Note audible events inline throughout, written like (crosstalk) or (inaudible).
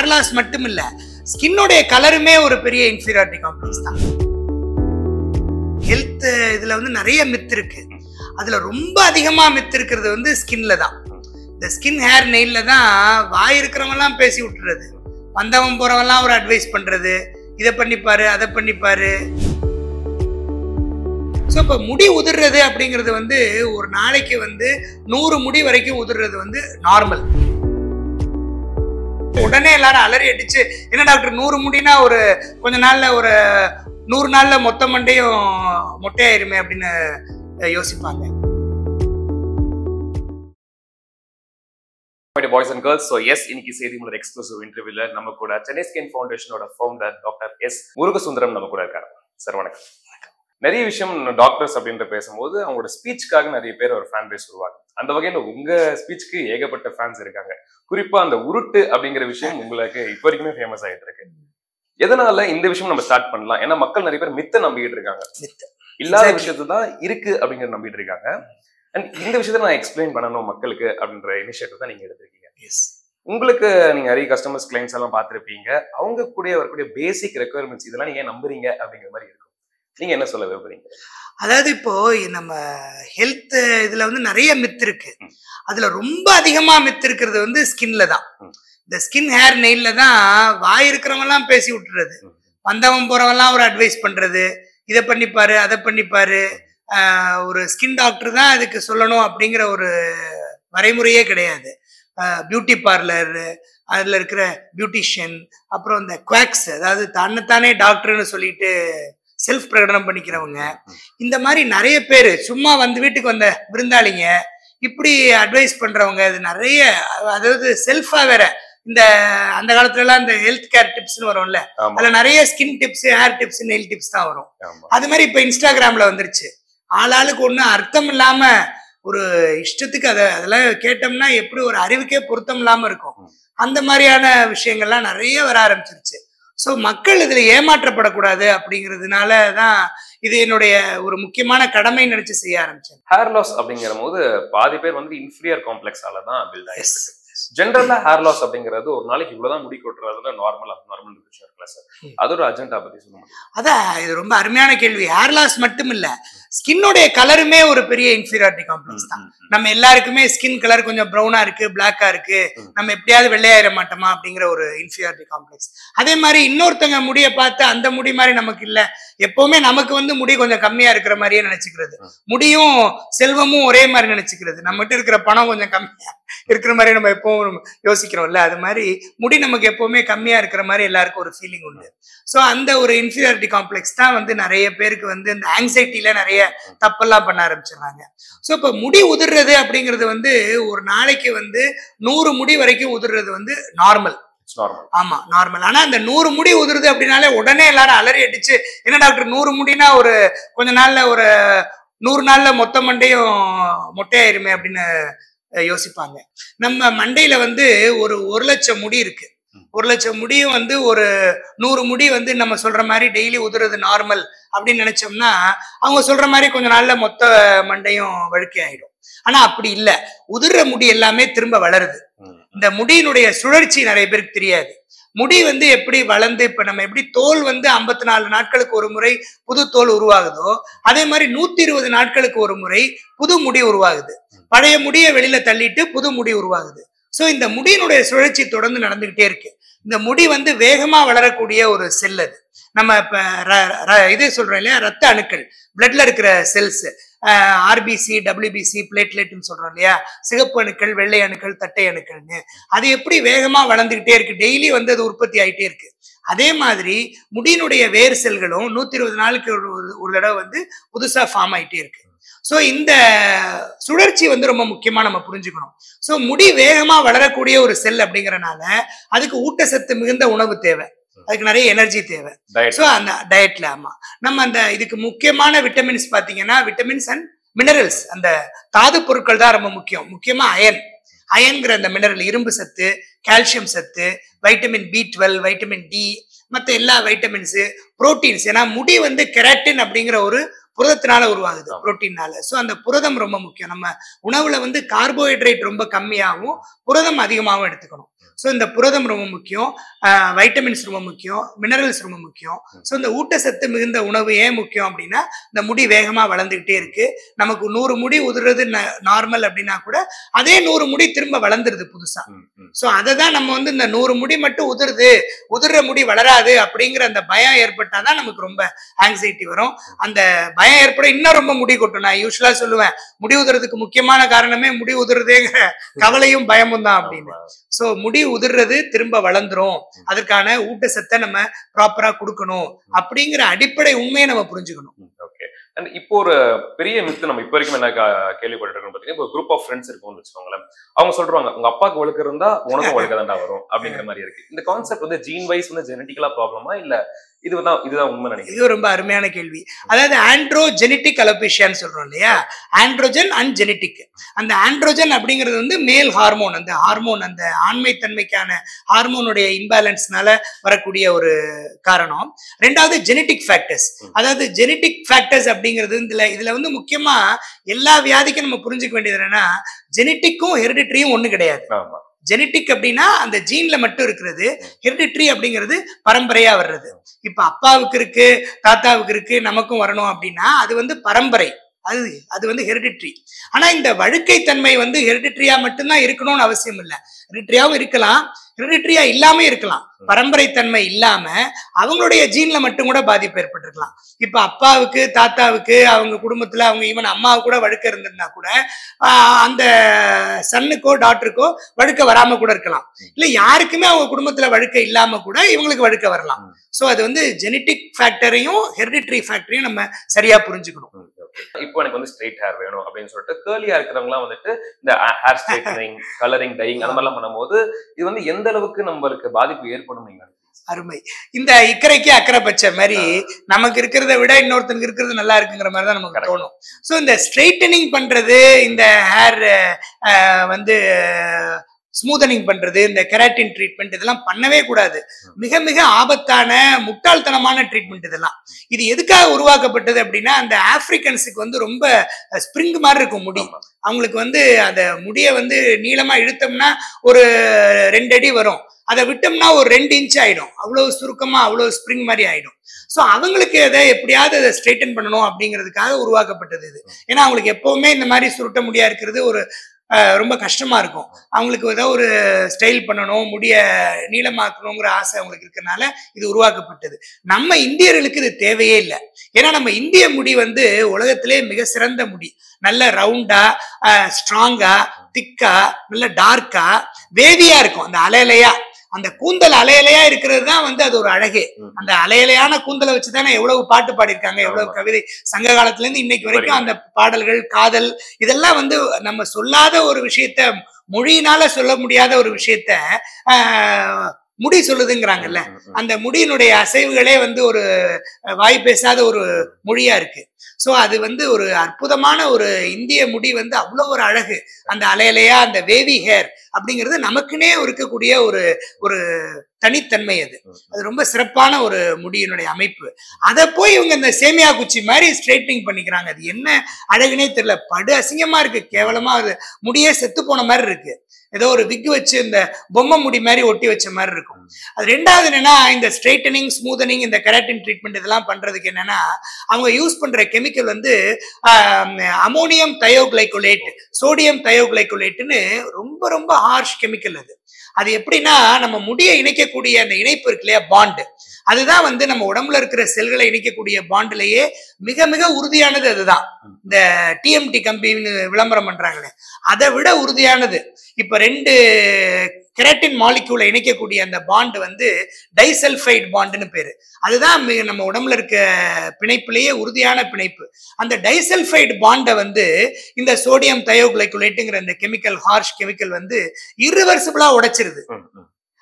Hair loss மட்டும் இல்ல ஸ்கின்னுடைய கலருமே ஒரு பெரிய இன்ஃபீரியாரிட்டி காம்ப்ளெக்ஸ் தான். ஹெல்த் இதுல வந்து நிறைய மித் இருக்கு. அதுல ரொம்ப அதிகமா மித் இருக்கிறது வந்து ஸ்கின்ல தான். இந்த ஸ்கின் ஹேர் நெயில்ல தான் வாய் இருக்கிறவங்கலாம் பேசி விட்டுறது. வந்தவன் போறவன்லாம் ஒரு அட்வைஸ் பண்றது. இதை பண்ணிப்பாரு அதை பண்ணிப்பாரு. ஸோ இப்போ முடி உதிர்றது அப்படிங்கிறது வந்து ஒரு நாளைக்கு வந்து நூறு முடி வரைக்கும் உதிர்றது வந்து நார்மல் உடனே எல்லாரும் அலறி அடிச்சு என்ன டாக்டர் நூறு முடினா ஒரு கொஞ்ச நாள்ல ஒரு நூறு நாள்ல மொத்த மண்டையும் மொட்டையாயிருமே அப்படின்னு யோசிப்பாங்க. Boys and girls so yes இன்னைக்கு செய்தி மலர் எக்ஸ்க்ளூசிவ் இன்டர்வியூல நம்ம கூட சென்னை ஸ்கின் ஃபவுண்டேஷனோட ஃபவுண்டர் டாக்டர் எஸ் முருகசுந்தரம் நம்ம கூட இருக்காரு. சார் வணக்கம். நிறைய விஷயம் டாக்டர்ஸ் அப்படின்ற பேசும்போது அவங்களோட ஸ்பீச்சுக்காக நிறைய பேர் ஒரு ஃபேன் பேஸ் உருவாங்க அந்த வகையில உங்க ஸ்பீச்சுக்கு ஏகப்பட்ட ஃபேன்ஸ் இருக்காங்க. குறிப்பா அந்த உருட்டு அப்படிங்கிற விஷயம் உங்களுக்கு இப்போ வரைக்குமே ஃபேமஸ் ஆயிட்டு இருக்கு. எதனால இந்த விஷயம் நம்ம ஸ்டார்ட் பண்ணலாம்? ஏன்னா மக்கள் நிறைய பேர் மித்த நம்பிக்கிட்டு இருக்காங்க. இல்லாத Exactly. விஷயத்தை தான் இருக்கு அப்படிங்கிற நம்பிட்டு இருக்காங்க. அண்ட் இந்த விஷயத்த நான் எக்ஸ்பிளைன் பண்ணணும் மக்களுக்கு அப்படின்ற இனிஷியேட்டிவ் தான் நீங்க எடுத்திருக்கீங்க. எஸ் உங்களுக்கு நீங்க நிறைய கஸ்டமர்ஸ் கிளைண்ட்ஸ் எல்லாம் பார்த்திருப்பீங்க. அவங்க கூட வரக்கூடிய பேசிக் ரெக்குயர்மெண்ட்ஸ் இதெல்லாம் நீங்க ஏன் நம்புறீங்க அப்படிங்கிற மாதிரி இருக்கும். நீங்க என்ன சொல்ல விரும்புறீங்க? அதாவது இப்போ நம்ம ஹெல்த் இதுல வந்து நிறைய மித் இருக்கு. அதுல ரொம்ப அதிகமா மித் இருக்கிறது வந்து ஸ்கின்ல தான். இந்த ஸ்கின் ஹேர் நெயில்ல தான் வாய் இருக்கிறவங்கலாம் பேசி விட்டுறது. வந்தவன் போறவன்லாம் ஒரு அட்வைஸ் பண்றது. இதை பண்ணிப்பாரு அதை பண்ணிப்பாரு ஒரு ஸ்கின் டாக்டர் தான் அதுக்கு சொல்லணும் அப்படிங்கிற ஒரு வரைமுறையே கிடையாது. பியூட்டி பார்லர் அதுல இருக்கிற பியூட்டிஷியன் அப்புறம் இந்த குவாக்ஸ் அதாவது தன்னைத்தானே டாக்டர்னு சொல்லிட்டு செல்ஃப் பிரகடனம் பண்ணிக்கிறவங்க. இந்த மாதிரி நிறைய பேர் சும்மா வந்து வீட்டுக்கு வந்த விருந்தாளிங்க இப்படி அட்வைஸ் பண்றவங்க இது நிறைய அதாவது செல்ஃபா வேற இந்த அந்த காலத்துல எல்லாம் இந்த ஹெல்த் கேர் டிப்ஸ்னு வரும்ல அதுல நிறைய skin tips hair tips nail tips தான் வரும். அது மாதிரி இப்ப இன்ஸ்டாகிராம்ல வந்துருச்சு. ஆளாளுக்கு ஒண்ணு அர்த்தம் இல்லாம ஒரு இஷ்டத்துக்கு அதை அதெல்லாம் கேட்டோம்னா எப்படி ஒரு அறிவுக்கே பொருத்தம் இல்லாம இருக்கும். அந்த மாதிரியான விஷயங்கள்லாம் நிறைய வர ஆரம்பிச்சிருச்சு. ஸோ மக்கள் இதுல ஏமாற்றப்படக்கூடாது அப்படிங்கிறதுனால தான் இது என்னுடைய ஒரு முக்கியமான கடமை நினைச்சு செய்ய ஆரம்பிச்சேன் ஹேர் லாஸ் அப்படிங்கிற போது பாதி பேர் வந்து இன்ஃபீரியர் காம்ப்ளெக்ஸால தான் பில்ட். ஆயிருக்கு ஜென்ரலா ஹேர் லாஸ் அப்படிங்கிறது ஒரு நாளைக்கு இவ்வளவுதான் முடி கொட்டுறதுல நார்மலா நார்மல் விஷயம் இருக்குல்ல சார் ம். அதோட அஜெண்டா பத்தி சொல்ல முடியும்? அதான் இது ரொம்ப அருமையான கேள்வி. ஹேர் லாஸ் மட்டும் இல்ல ஸ்கின்னுடைய கலருமே ஒரு பெரிய இன்ஃபீரியாரிட்டி காம்ப்ளெக்ஸ் தான். நம்ம எல்லாருக்குமே ஸ்கின் கலர் கொஞ்சம் ப்ரௌனா இருக்கு பிளாக்கா இருக்கு. நம்ம எப்படியாவது வெள்ளையாயிர மாட்டோமா அப்படிங்கிற ஒரு இன்ஃபீரியாரிட்டி காம்ப்ளெக்ஸ் அதே மாதிரி இன்னொருத்தங்க முடிய பார்த்து அந்த முடி மாதிரி நமக்கு இல்ல. எப்பவுமே நமக்கு வந்து முடி கொஞ்சம் கம்மியா இருக்கிற மாதிரியே நினைச்சுக்கிறது. முடியும் செல்வமும் ஒரே மாதிரி நினைச்சுக்கிறது. நம்மகிட்ட இருக்கிற பணம் கொஞ்சம் கம்மியா. இருக்கிற மாதிரி நம்ம எப்பவும் யோசிக்கிறோம்ல. அது மாதிரி முடி நமக்கு எப்பவுமே கம்மியா இருக்கிற மாதிரி எல்லாருக்கும் ஒரு ஃபீலிங் உண்டு. ஸோ அந்த ஒரு இன்ஃபீரியாரிட்டி காம்ப்ளெக்ஸ் தான் வந்து நிறைய பேருக்கு வந்து இந்த ஆங்ஸைட்டில நிறைய தப்பெல்லாம் பண்ண ஆரம்பிச்சிடுறாங்க. ஸோ இப்போ முடி உதிர்றது அப்படிங்கிறது வந்து ஒரு நாளைக்கு வந்து நூறு முடி வரைக்கும் உதிர்றது வந்து நார்மல் ஆமா நார்மல் ஆனா அந்த நூறு முடி உதிருது அப்படின்னாலே உடனே எல்லாரும் அலறி அடிச்சு என்ன டாக்டர் நூறு முடினா ஒரு கொஞ்ச நாள்ல ஒரு நூறு நாள்ல மொத்த மண்டையும் மொட்டையாயிருமே அப்படின்னு யோசிப்பாங்க. நம்ம மண்டையில வந்து ஒரு ஒரு லட்சம் முடி இருக்கு. ஒரு லட்சம் முடியும் வந்து ஒரு நூறு முடி வந்து நம்ம சொல்ற மாதிரி டெய்லி உதுறது நார்மல் அப்படின்னு நினைச்சோம்னா அவங்க சொல்ற மாதிரி கொஞ்ச நாள்ல மொத்த மண்டையும் வழுக்கை ஆயிடும். ஆனா அப்படி இல்ல. உதிர்ற முடி எல்லாமே திரும்ப வளருது. இந்த முடியினுடைய சுழற்சி நிறைய பேருக்கு தெரியாது. முடி வந்து எப்படி வளர்ந்து இப்ப நம்ம எப்படி தோல் வந்து ஐம்பத்தி நாலு நாட்களுக்கு ஒரு முறை புது தோல் உருவாகுதோ அதே மாதிரி நூத்தி இருபது நாட்களுக்கு ஒரு முறை புது முடி உருவாகுது. பழைய முடியை வெளியில தள்ளிட்டு புது முடி உருவாகுது. ஸோ இந்த முடியினுடைய சுழற்சி தொடர்ந்து நடந்துகிட்டே இருக்கு. இந்த முடி வந்து வேகமா வளரக்கூடிய ஒரு செல் அது. நம்ம இப்ப ர- ர- இது சொல்றோம் இல்லையா? ரத்த அணுக்கள். பிளட்ல இருக்கிற செல்ஸ் ஆர்பிசி டபிள்யூபிசி பிளேட்லெட்னு சொல்றோம் இல்லையா? சிகப்பு அணுக்கள் வெள்ளை அணுக்கள் தட்டை அணுக்கள்னு. அது எப்படி வேகமா வளர்ந்துகிட்டே இருக்கு? டெய்லி வந்து அது உற்பத்தி ஆயிட்டே இருக்கு. அதே மாதிரி முடியினுடைய வேர் செல்களும் நூத்தி இருபது நாளுக்கு ஒரு ஒரு தடவை வந்து புதுசா ஃபார்ம் ஆயிட்டே இருக்கு. ஸோ இந்த சுழற்சி வந்து ரொம்ப முக்கியமா நம்ம புரிஞ்சுக்கணும். ஸோ முடி வேகமா வளரக்கூடிய ஒரு செல் அப்படிங்கறனால அதுக்கு ஊட்டச்சத்து மிகுந்த உணவு தேவை. அதுக்கு நிறைய எனர்ஜி தேவை. ஸோ அந்த டயட்ல ஆமா. நம்ம அந்த இதுக்கு முக்கியமான விட்டமின்ஸ் பாத்தீங்கன்னா விட்டமின்ஸ் அண்ட் மினரல்ஸ் அந்த தாது பொருட்கள் தான் ரொம்ப முக்கியம். முக்கியமா அயன் அயன்கிற அந்த மினரல் இரும்பு சத்து கால்சியம் சத்து vitamin B twelve vitamin D மற்ற எல்லா வைட்டமின்ஸ் புரோட்டீன்ஸ் ஏன்னா முடி வந்து கெராட்டின் அப்படிங்கிற ஒரு புரதத்தினால உருவாகுது. புரோட்டீன்னால. ஸோ அந்த புரதம் ரொம்ப முக்கியம். நம்ம உணவுல வந்து கார்போஹைட்ரேட் ரொம்ப கம்மியாகவும் புரதம் அதிகமாகவும் எடுத்துக்கணும். ஸோ இந்த புரதம் ரொம்ப முக்கியம். வைட்டமின்ஸ் ரொம்ப முக்கியம். மினரல்ஸ் ரொம்ப முக்கியம். ஸோ இந்த ஊட்டச்சத்து மிகுந்த உணவு ஏன் முக்கியம் அப்படின்னா இந்த முடி வேகமா வளர்ந்துகிட்டே இருக்கு. நமக்கு நூறு முடி உதிர்றது நார்மல் அப்படின்னா கூட அதே நூறு முடி திரும்ப வளர்ந்துருது புதுசா. ஸோ அதை தான் நம்ம வந்து இந்த நூறு முடி மட்டும் உதிருது. உதிர்ற முடி வளராது அப்படிங்கிற அந்த பயம் ஏற்பட்டாதான் நமக்கு ரொம்ப ஆங்ஸைட்டி வரும். அந்த பயம் ஏற்பட இன்னும் ரொம்ப முடி கொட்டும். நான் யூஸ்வலா சொல்லுவேன் முடி உதிரதுக்கு முக்கியமான காரணமே முடி உதிர்றதேங்கிற கவலையும் பயமும் தான் அப்படின்னு. சோ முடி உதிர்றது திரும்ப வளர்ந்துரும். அதற்கான ஊட்டச்சத்தை நம்ம ப்ராப்பரா கொடுக்கணும். அப்படிங்கிற அடிப்படை உண்மையை நம்ம புரிஞ்சுக்கணும். ஓகே அண்ட் இப்போ ஒரு பெரிய மித்து நம்ம இப்போ வரைக்கும் என்ன கேள்விப்பட்டிருக்கோம் பார்த்தீங்கன்னா குரூப் ஆஃப் ஃப்ரெண்ட்ஸ் இருக்கும்னு வச்சுக்கோங்களேன். அவங்க சொல்றாங்க உங்க அப்பாவுக்கு ஒழுக்க இருந்தா உனக்கும் ஒழுக்க தாண்டா வரும். அப்படிங்கிற (laughs) மாதிரி இருக்கு. இந்த கான்செப்ட் வந்து ஜீன் வைஸ் வந்து ஜெனட்டிக்கலா ப்ராப்ளமா இல்ல இதுதான் இதுதான் உண்மை நினைக்கிறேன். இது ரொம்ப அருமையான கேள்வி. அதாவது ஆண்ட்ரோ ஜெனட்டிக் அலோபேஷியான்னு சொல்றோம் இல்லையா? ஆண்ட்ரோஜன் அண்ட் ஜெனட்டிக் அந்த ஆண்ட்ரோஜன் அப்படிங்கிறது வந்து மேல் ஹார்மோன் அந்த ஹார்மோன் அந்த ஆண்மைத்தன்மைக்கான ஹார்மோனுடைய இம்பேலன்ஸ்னால வரக்கூடிய ஒரு காரணம். ரெண்டாவது ஜெனட்டிக் ஃபேக்டர்ஸ். அதாவது ஜெனட்டிக் ஃபேக்டர்ஸ் அப்படிங்கிறது இதுல இதுல வந்து முக்கியமா எல்லா வியாதிக்கும் நம்ம புரிஞ்சுக்க வேண்டியது என்னன்னா ஜெனட்டிக்கும் ஹெரிடிட்ரியும் ஒண்ணு கிடையாது. ஆமா. ஜெனட்டிக் அப்படின்னா அந்த ஜீன்ல மட்டும் இருக்கிறது ஹெரிடிட்ரி அப்படிங்கிறது பரம்பரையா வர்றது. இப்ப அப்பாவுக்கு இருக்கு தாத்தாவுக்கு இருக்கு நமக்கும் வரணும் அப்படின்னா அது வந்து பரம்பரை. அது அது வந்து ஹெரிடிட்ரி ஆனா இந்த வழுக்கைத்தன்மை வந்து ஹெரிடிட்ரியா மட்டும்தான் இருக்கணும்னு அவசியம் இல்லை. ஹெரிடிட்ரியாவும் இருக்கலாம். ஹெரிடிட்ரியா இல்லாம இருக்கலாம். பரம்பரைத்தன்மை இல்லாம அவங்களுடைய ஜீன்ல மட்டும் கூட பாதிப்பு ஏற்பட்டிருக்கலாம். இப்ப அப்பாவுக்கு தாத்தாவுக்கு அவங்க குடும்பத்துல அவங்க ஈவன் அம்மாவுக்கு கூட வழுக்க இருந்திருந்தா கூட அந்த சன்னுக்கோ டாக்டருக்கோ வழுக்க வராம கூட இருக்கலாம். இல்ல யாருக்குமே அவங்க குடும்பத்துல வழுக்க இல்லாம கூட இவங்களுக்கு வழுக்க வரலாம். சோ அது வந்து ஜெனட்டிக் ஃபேக்டரையும் ஹெரிடிட்ரி ஃபேக்டரையும் நம்ம சரியா புரிஞ்சுக்கணும். இப்போ எனக்கு வந்து ஸ்ட்ரெயிட் ஹேர் வேணும் அப்படின்னு சொல்லிட்டு கேர்லியா இருக்கிறவங்கலாம் வந்துட்டு இந்த ஹேர் ஸ்ட்ரைட்னிங் கலரிங் டையிங் அந்த மாதிரிலாம் பண்ணும்போது இது வந்து எந்த அளவுக்கு நம்மளுக்கு பாதிப்பு ஏற்படும் நீங்க? அருமை இந்த இக்கரைக்கு அக்கறை பச்சை மாதிரி நமக்கு இருக்கிறத விட இன்னொருத்தனுக்கு இருக்கிறது நல்லா இருக்குங்கிற மாதிரி தான் நமக்கு. தோணும் ஸோ இந்த ஸ்ட்ரெயிட்டனிங் பண்றது இந்த ஹேர் வந்து ஸ்மூதனிங் பண்றது இந்த கெராட்டின் ட்ரீட்மெண்ட் இதெல்லாம் பண்ணவே கூடாது. மிக மிக ஆபத்தான முட்டாள்தனமான ட்ரீட்மெண்ட் இதெல்லாம். இது எதுக்காக உருவாக்கப்பட்டது அப்படின்னா அந்த ஆப்பிரிக்கன்ஸுக்கு வந்து ரொம்ப ஸ்ப்ரிங் மாதிரி இருக்கும் முடி. அவங்களுக்கு வந்து அந்த முடியை வந்து நீளமா இழுத்தோம்னா ஒரு ரெண்டு அடி வரும். அதை விட்டோம்னா ஒரு ரெண்டு இன்ச் ஆயிடும். அவ்வளவு சுருக்கமா அவ்வளவு ஸ்ப்ரிங் மாதிரி ஆயிடும். ஸோ அவங்களுக்கு அதை எப்படியாவது அதை ஸ்ட்ரெயிட்டன் பண்ணணும் அப்படிங்கிறதுக்காக உருவாக்கப்பட்டது இது. ஏன்னா அவங்களுக்கு எப்பவுமே இந்த மாதிரி சுருட்ட முடியா இருக்கிறது ஒரு ரொம்ப கஷ்டமா இருக்கும். அவங்களுக்கு ஏதோ ஒரு ஸ்டைல் பண்ணணும் முடிய நீளமாக்கணுங்கிற ஆசை அவங்களுக்கு இருக்கிறனால இது உருவாக்கப்பட்டது. நம்ம இந்தியர்களுக்கு இது தேவையே இல்லை. ஏன்னா நம்ம இந்திய முடி வந்து உலகத்திலே மிக சிறந்த முடி. நல்ல ரவுண்டா ஸ்ட்ராங்கா திக்கா நல்ல டார்க்கா வேதியா இருக்கும். அந்த அலையலையா அந்த கூந்தல் அலையலையா இருக்கிறது தான் வந்து அது ஒரு அழகே. அந்த அலையலையான கூந்தலை வச்சு தானே எவ்வளவு பாட்டு பாடியிருக்காங்க எவ்வளவு. கவிதை சங்க காலத்துல இருந்து இன்னைக்கு வரைக்கும். அந்த பாடல்கள் காதல் இதெல்லாம் வந்து நம்ம சொல்லாத ஒரு விஷயத்த மொழியினால சொல்ல முடியாத ஒரு விஷயத்த முடி சொல்லுதுங்கிறாங்கல்ல அந்த முடியினுடைய அசைவுகளே வந்து ஒரு வாய் பேசாத ஒரு மொழியா இருக்கு சோ அது வந்து ஒரு அற்புதமான ஒரு இந்திய முடி வந்து அவ்வளோ ஒரு அழகு அந்த அலையலையா அந்த வேவி ஹேர் அப்படிங்கிறது நமக்குன்னே இருக்கக்கூடிய ஒரு ஒரு தனித்தன்மை அது. அது ரொம்ப சிறப்பான ஒரு முடியினுடைய அமைப்பு. அதை போய் இவங்க இந்த சேமியா குச்சி மாதிரி ஸ்ட்ரைட்னிங் பண்ணிக்கிறாங்க. அது என்ன அழகுனே தெரியல. படு அசிங்கமா இருக்கு. கேவலமா அது முடியே செத்து போன மாதிரி இருக்கு. ஏதோ ஒரு விக் வச்சு இந்த பொம்மை முடி மாதிரி ஒட்டி வச்ச மாதிரி இருக்கும். அது ரெண்டாவது என்னன்னா இந்த ஸ்ட்ரைட்டனிங் ஸ்மூதனிங் இந்த கெராட்டின் ட்ரீட்மெண்ட் இதெல்லாம் பண்றதுக்கு என்னன்னா அவங்க யூஸ் பண்ற கெமிக்கல் வந்து அமோனியம் தயோக்ளைகோலேட் சோடியம் தயோக்ளைகோலேட்னு ரொம்ப ரொம்ப ஹார்ஷ் கெமிக்கல் அது. அது எப்படின்னா நம்ம முடியை இணைக்கக்கூடிய அந்த இணைப்பு இருக்கு இல்லையா பாண்டு அதுதான் வந்து நம்ம உடம்புல இருக்கிற செல்களை இணைக்கக்கூடிய பாண்டுலயே மிக மிக உறுதியானது அதுதான். இந்த டிஎம்டி கம்பின்னு விளம்பரம் பண்றாங்களே அதை விட உறுதியானது. இப்ப ரெண்டு கெரட்டின் மாலிக்யூலை இணைக்கக்கூடிய அந்த பாண்ட் வந்து டைசல்ஃபைட் பாண்டுன்னு பேரு. அதுதான் மி- நம்ம உடம்புல இருக்க பிணைப்பிலேயே உறுதியான பிணைப்பு. அந்த டைசல்ஃபைட் பாண்டை வந்து இந்த சோடியம் தயோகுலைகுலேட்டுங்கிற இந்த கெமிக்கல் ஹார்ஷ் கெமிக்கல் வந்து irreversible-ஆ உடைச்சிருது.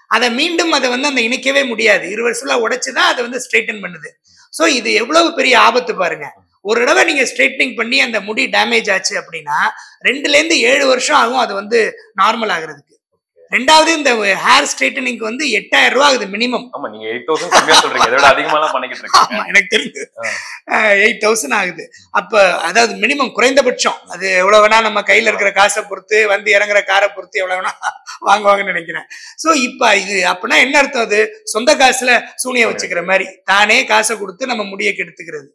அதை மீண்டும் அதை வந்து அந்த இணைக்கவே முடியாது. இருவர்சலா உடைச்சுதான் அதை வந்து ஸ்ட்ரைட்டன் பண்ணுது. சோ இது எவ்வளவு பெரிய ஆபத்து பாருங்க. ஒரு தடவை நீங்க ஸ்ட்ரைட்னிங் பண்ணி அந்த முடி டேமேஜ் ஆச்சு அப்படின்னா ரெண்டுல இருந்து ஏழு வருஷம் ஆகும் அது வந்து நார்மல் ஆகுறதுக்கு. ரெண்டாவது இந்த ஹேர் ஸ்ட்ரைட்டனிங்க்கு வந்து எட்டாயிரம் ரூபா ஆகுது மினிமம் ஆமா நீங்க எயிட் தௌசண்ட் கம்மியா சொல்றீங்க. இதோட அதிகமா எல்லாம் பண்ணிக்கிட்டு இருக்கீங்க. எனக்கு தெரியுது ஆ. எயிட் தௌசண்ட் ஆகுது. அப்ப அதாவது மினிமம் குறைந்தபட்சம். அது எவ்வளவு வேணா நம்ம கையில இருக்கிற காசை பொறுத்து வந்து இறங்குற காரை பொறுத்து எவ்வளவு வேணா வாங்குவாங்கன்னு நினைக்கிறேன். சோ இப்ப இது அப்படின்னா என்ன அர்த்தம் அது? சொந்த காசுல சூனிய வச்சுக்கிற மாதிரி. தானே காசை கொடுத்து நம்ம முடிய கெடுத்துக்கிறது.